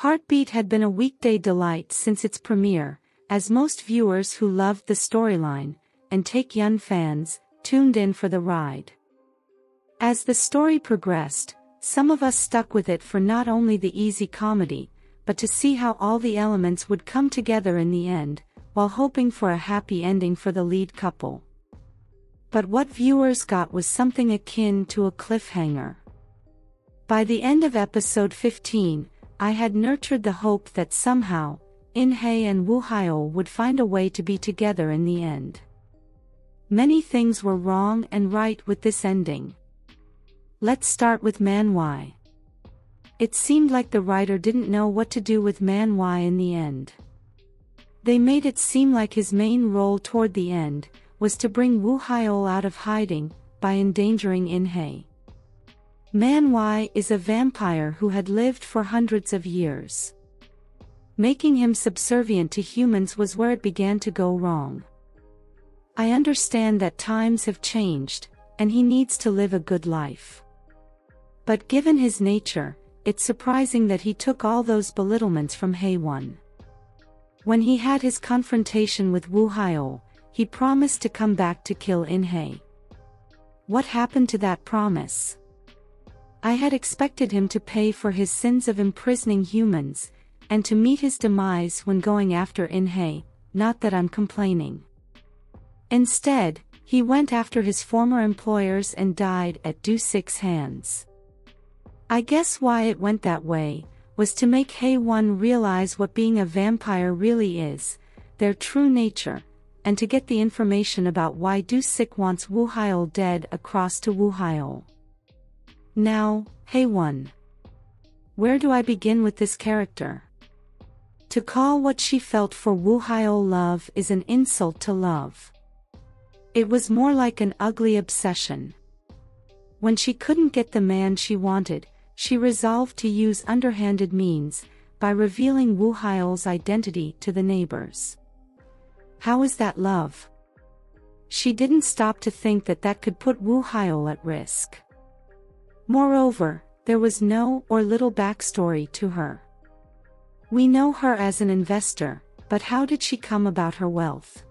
Heartbeat had been a weekday delight since its premiere, as most viewers who loved the storyline, and Taecyeon fans, tuned in for the ride. As the story progressed, some of us stuck with it for not only the easy comedy, but to see how all the elements would come together in the end, while hoping for a happy ending for the lead couple. But what viewers got was something akin to a cliffhanger. By the end of episode 15, I had nurtured the hope that somehow, In-hae and Woo Hyeol would find a way to be together in the end. Many things were wrong and right with this ending. Let's start with Man Y. It seemed like the writer didn't know what to do with Man Y in the end. They made it seem like his main role toward the end was to bring Woo Hyeol out of hiding by endangering In-hae. Man Y is a vampire who had lived for hundreds of years. Making him subservient to humans was where it began to go wrong. I understand that times have changed, and he needs to live a good life. But given his nature, it's surprising that he took all those belittlements from Haewon. When he had his confrontation with Woo Hyeol, he promised to come back to kill In-hae. What happened to that promise? I had expected him to pay for his sins of imprisoning humans, and to meet his demise when going after In-hae, not that I'm complaining. Instead, he went after his former employers and died at Do Sik's hands. I guess why it went that way, was to make Haewon realize what being a vampire really is, their true nature, and to get the information about why Do Sik wants Woo Hyeol dead across to Woo Hyeol. Now, Haewon. Where do I begin with this character? To call what she felt for Wu Hyeol love is an insult to love. It was more like an ugly obsession. When she couldn't get the man she wanted, she resolved to use underhanded means, by revealing Wu Hyeol's identity to the neighbors. How is that love? She didn't stop to think that that could put Wu Hyeol at risk. Moreover, there was no or little backstory to her. We know her as an investor, but how did she come about her wealth?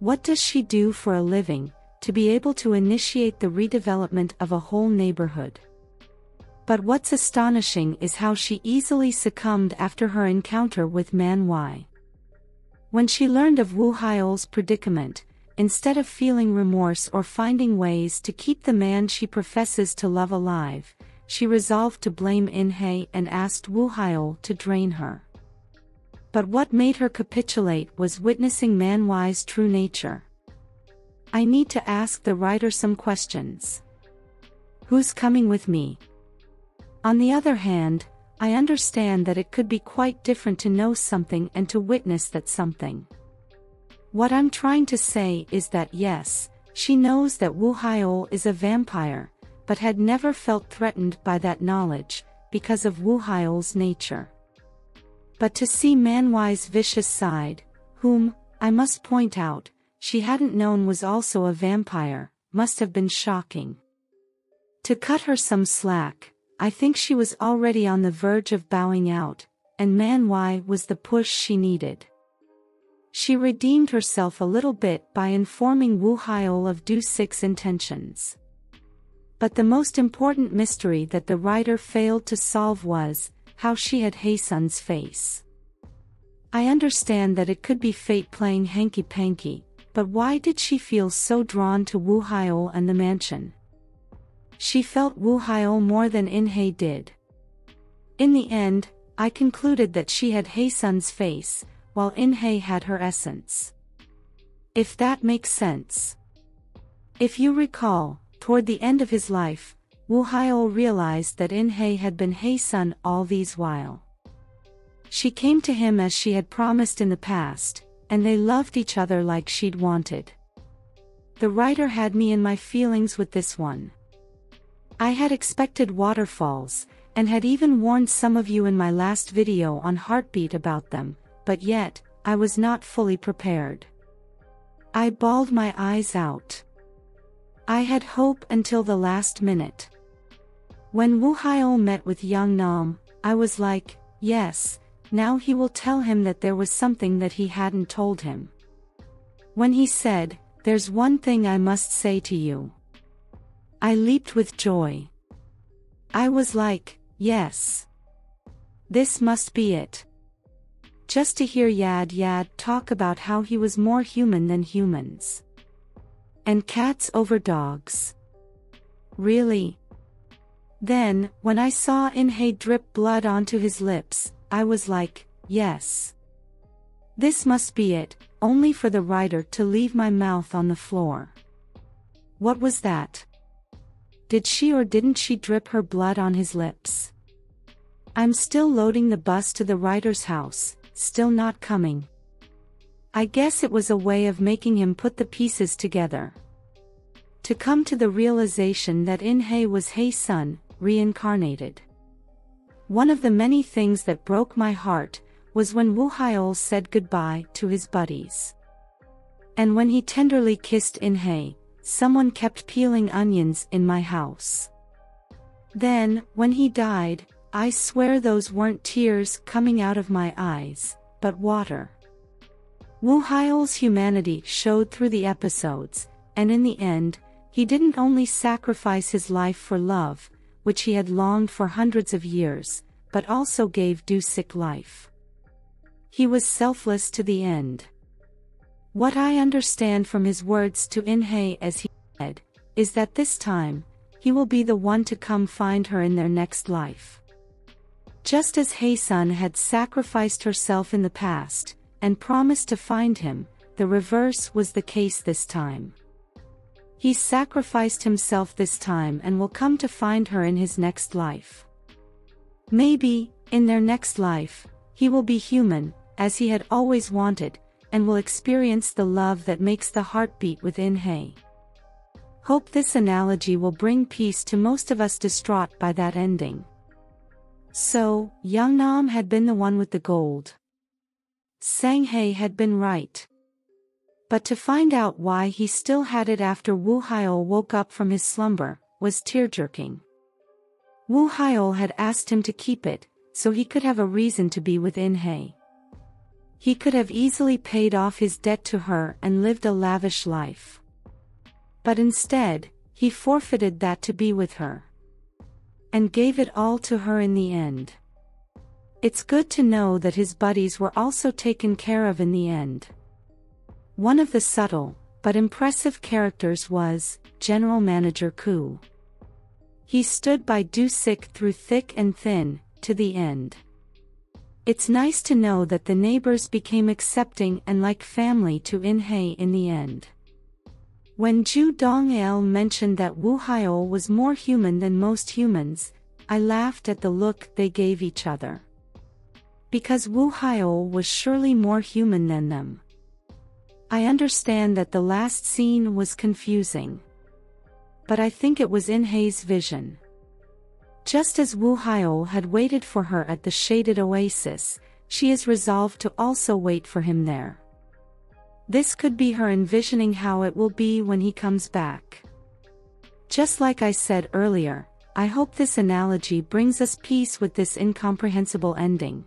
What does she do for a living, to be able to initiate the redevelopment of a whole neighborhood? But what's astonishing is how she easily succumbed after her encounter with Man Y. When she learned of Wu Hyeol's predicament, instead of feeling remorse or finding ways to keep the man she professes to love alive, she resolved to blame In-hae and asked Hyeol to drain her. But what made her capitulate was witnessing Man Y's true nature. I need to ask the writer some questions. Who's coming with me? On the other hand, I understand that it could be quite different to know something and to witness that something. What I'm trying to say is that yes, she knows that Woo Hyeol is a vampire, but had never felt threatened by that knowledge, because of Woo Hyeol's nature. But to see Man Y's vicious side, whom, I must point out, she hadn't known was also a vampire, must have been shocking. To cut her some slack, I think she was already on the verge of bowing out, and Man Y was the push she needed. She redeemed herself a little bit by informing Woo Hyeol of Do Sik's intentions. But the most important mystery that the writer failed to solve was, how she had Haesun's face. I understand that it could be fate playing hanky-panky, but why did she feel so drawn to Woo Hyeol and the mansion? She felt Woo Hyeol more than In-hae did. In the end, I concluded that she had Haesun's face, while In-hae had her essence. If that makes sense. If you recall, toward the end of his life, Woo Hyeol realized that In-hae had been Haesun all these while. She came to him as she had promised in the past, and they loved each other like she'd wanted. The writer had me in my feelings with this one. I had expected waterfalls, and had even warned some of you in my last video on Heartbeat about them, but yet, I was not fully prepared. I bawled my eyes out. I had hope until the last minute. When Woo Hyeol met with Young Nam, I was like, yes, now he will tell him that there was something that he hadn't told him. When he said, There's one thing I must say to you. I leaped with joy. I was like, yes. This must be it. Just to hear Yad Yad talk about how he was more human than humans. And cats over dogs. Really? Then, when I saw Inhe drip blood onto his lips, I was like, yes. This must be it, only for the writer to leave my mouth on the floor. What was that? Did she or didn't she drip her blood on his lips? I'm still loading the bus to the writer's house, still not coming. I guess it was a way of making him put the pieces together. To come to the realization that In-hye was Hae-sun, reincarnated. One of the many things that broke my heart, was when Wu Hyol said goodbye to his buddies. And when he tenderly kissed In-hye, someone kept peeling onions in my house. Then, when he died, I swear those weren't tears coming out of my eyes, but water. Woo Hyol's humanity showed through the episodes, and in the end, he didn't only sacrifice his life for love, which he had longed for hundreds of years, but also gave Do-sik life. He was selfless to the end. What I understand from his words to In-hye as he said, is that this time, he will be the one to come find her in their next life. Just as Hae-sun had sacrificed herself in the past, and promised to find him, the reverse was the case this time. He sacrificed himself this time and will come to find her in his next life. Maybe, in their next life, he will be human, as he had always wanted, and will experience the love that makes the heart beat within Hay. Hope this analogy will bring peace to most of us distraught by that ending. So, Young Nam had been the one with the gold. Sang Hae had been right. But to find out why he still had it after Woo Hyol woke up from his slumber, was tear-jerking. Woo Hyol had asked him to keep it, so he could have a reason to be with In Hae. He could have easily paid off his debt to her and lived a lavish life. But instead, he forfeited that to be with her and gave it all to her in the end. It's good to know that his buddies were also taken care of in the end. One of the subtle, but impressive characters was, General Manager Koo. He stood by Do-sik through thick and thin, to the end. It's nice to know that the neighbors became accepting and like family to In-hye in the end. When Ju Dong-el mentioned that Woo Hyol was more human than most humans, I laughed at the look they gave each other. Because Woo Hyol was surely more human than them. I understand that the last scene was confusing. But I think it was In-hye's vision. Just as Woo Hyol had waited for her at the shaded oasis, she is resolved to also wait for him there. This could be her envisioning how it will be when he comes back. Just like I said earlier, I hope this analogy brings us peace with this incomprehensible ending.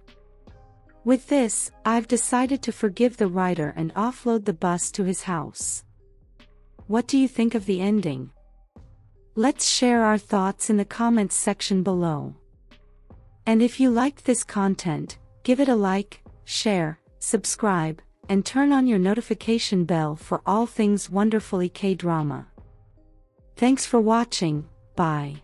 With this, I've decided to forgive the writer and offload the bus to his house. What do you think of the ending? Let's share our thoughts in the comments section below. And if you liked this content, give it a like, share, subscribe, and turn on your notification bell for all things wonderfully K-drama. Thanks for watching, bye.